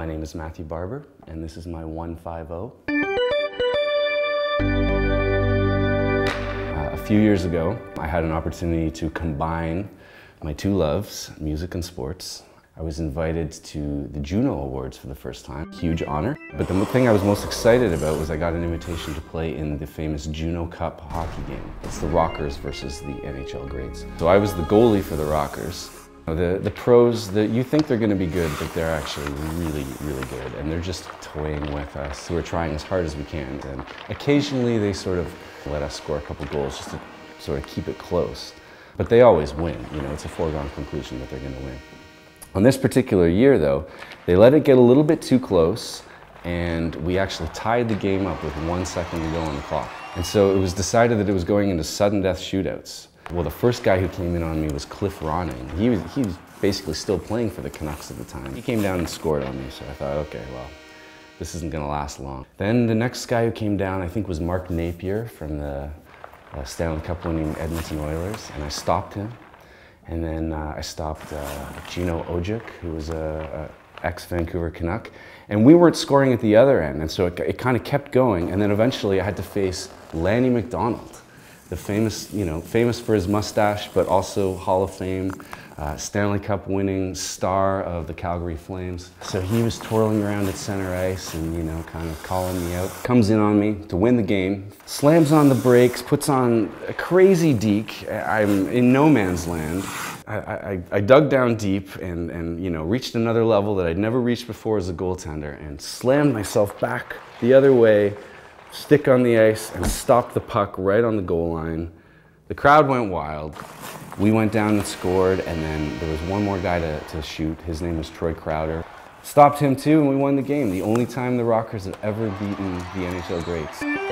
My name is Matthew Barber, and this is my 150. Uh, a few years ago, I had an opportunity to combine my two loves, music and sports. I was invited to the Juno Awards for the first time. Huge honor. But the thing I was most excited about was I got an invitation to play in the famous Juno Cup hockey game. It's the Rockers versus the NHL greats. So I was the goalie for the Rockers. The, the pros, that you think they're going to be good, but they're actually really, really good. And they're just toying with us. We're trying as hard as we can. And occasionally they sort of let us score a couple goals just to sort of keep it close. But they always win. You know, it's a foregone conclusion that they're going to win. On this particular year, though, they let it get a little bit too close, and we actually tied the game up with one second to go on the clock. And so it was decided that it was going into sudden death shootouts. Well, the first guy who came in on me was Cliff Ronning. He was, he was basically still playing for the Canucks at the time. He came down and scored on me, so I thought, okay, well, this isn't gonna last long. Then the next guy who came down, I think, was Mark Napier from the uh, Stanley Cup winning Edmonton Oilers, and I stopped him. And then uh, I stopped uh, Gino Odjick, who was a, a ex-Vancouver Canuck. And we weren't scoring at the other end, and so it, it kind of kept going. And then eventually I had to face Lanny McDonald, the famous, you know, famous for his mustache, but also Hall of Fame, uh, Stanley Cup winning star of the Calgary Flames. So he was twirling around at center ice and, you know, kind of calling me out. Comes in on me to win the game, slams on the brakes, puts on a crazy deke. I'm in no man's land. I, I, I, dug down deep and, and you know reached another level that I'd never reached before as a goaltender and slammed myself back the other way, stick on the ice and stopped the puck right on the goal line. The crowd went wild. We went down and scored and then there was one more guy to, to shoot. His name was Troy Crowder. Stopped him too and we won the game. The only time the Rockers have ever beaten the NHL greats.